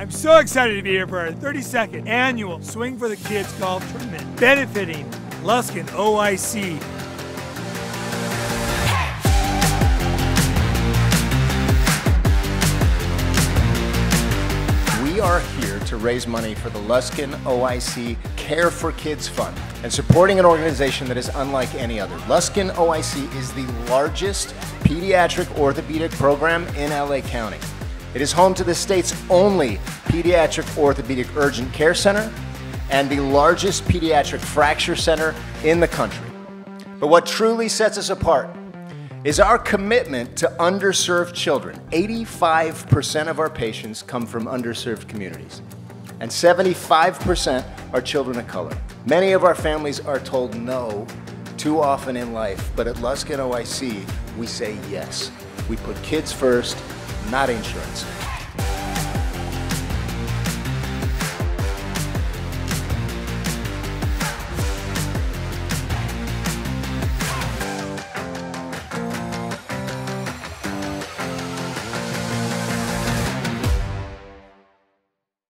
I'm so excited to be here for our 32nd annual Swing for the Kids golf tournament, benefiting Luskin OIC. We are here to raise money for the Luskin OIC Care for Kids Fund and supporting an organization that is unlike any other. Luskin OIC is the largest pediatric orthopedic program in LA County. It is home to the state's only pediatric orthopedic urgent care center and the largest pediatric fracture center in the country. But what truly sets us apart is our commitment to underserved children. 85% of our patients come from underserved communities, and 75% are children of color. Many of our families are told no too often in life, but at Luskin OIC, we say yes. We put kids first, not insurance.